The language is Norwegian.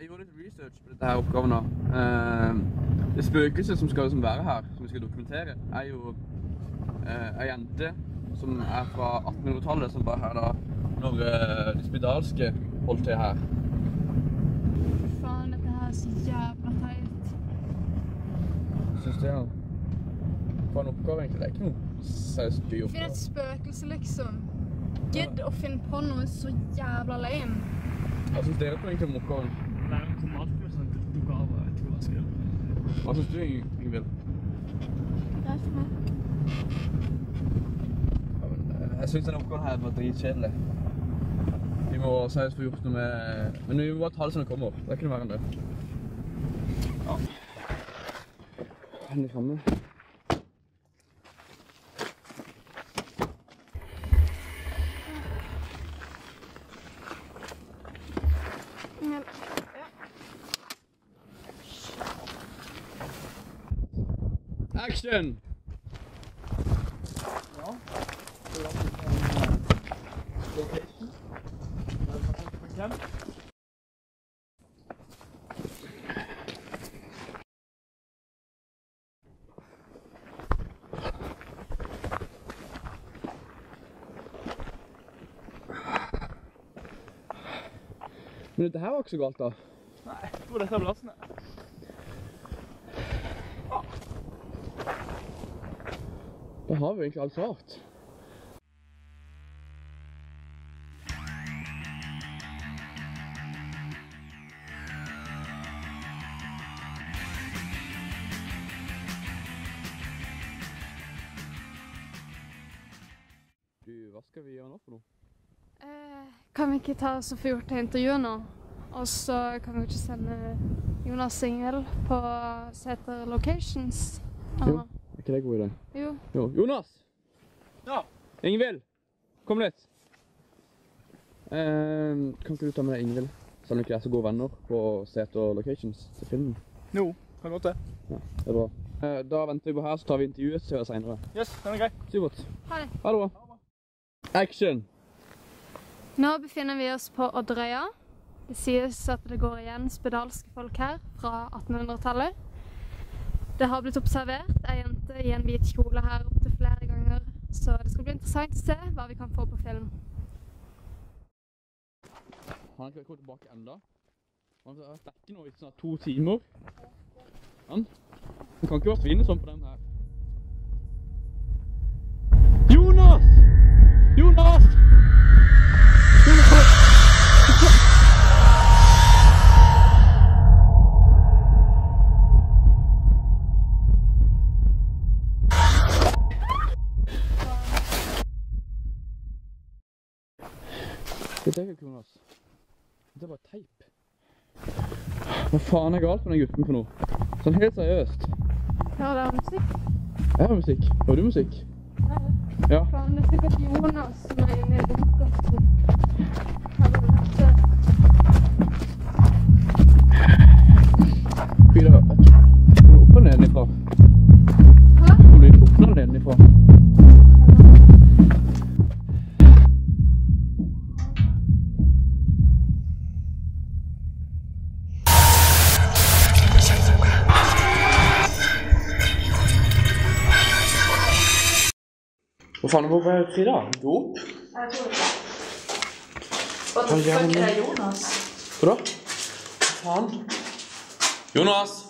research på dette her oppgaven nå. Eh, det spøkelset som skal liksom være her, som vi skal dokumentere, er jo eh, ei jente som er fra 1800-tallet, som var her da når eh, de spedalske holdt til her. Faen, dette her er så jævla teit. Syns det, ja. For en oppgave, egentlig. Det er ikke noe seriøst gøy Finn er et spøkelse, liksom. Gidd å finne på noe så jævla lame. Hva syns dere på egentlig om oppgaven? Læreren kommer alltid med sånne oppgaver. Jeg vet ikke hva jeg skal gjøre. Hva syns du, Ingvild? Eh, jeg syns denne oppgaven her var dritkjedelig. Vi må seriøst få gjort noe med Men vi må bare ta det som det kommer. Det er ikke noe verre enn det. Ja. Endelig framme. Men, Action! Men dette her var ikke så galt, da. Nei, jeg tror dette er plassen. her. Da har vi egentlig alt klart. Du, hva skal vi gjøre nå for noe? eh, kan vi ikke ta oss og få gjort det intervjuet nå? Og så kan vi ikke sende Jonas Ingvild på Seter Locations? Jo. Ikke det god idé? Jo. Jo. Jonas! Ja. Ingvild! Kom litt. Eh, kan ikke du ta med deg Ingvild, selv om ikke er så gode venner, på Seter Locations til filmen? Jo, kan godt det. Ja, det er bra. Eh, da venter vi på her, så tar vi intervjuet til senere. Yes, den er grei. Supert. Hei. Ha det bra. Action! Nå befinner vi oss på Odderøya. Det sies at det går igjen spedalske folk her fra 1800-tallet. Det har blitt observert ei jente i en hvit kjole her opptil flere ganger, så det skal bli interessant å se hva vi kan få på film. Han ikke kommet tilbake enda. Han har vært vekke nå i snart to timer. Han, han kan ikke være svine sånn på den her. Dette er ikke Jonas. Det er bare teip. Hva faen er galt med den gutten for noe? Sånn helt seriøst. Hører er musikk? Jeg har musikk. Hører du musikk? Nei. Ja. Faen, det er sikkert Jonas som er inne i bunkersen. Hva faen, hvor var Frida? Dop? Jeg tror det. Ha fuck er det Jonas? Hva da? Hva faen? Jonas!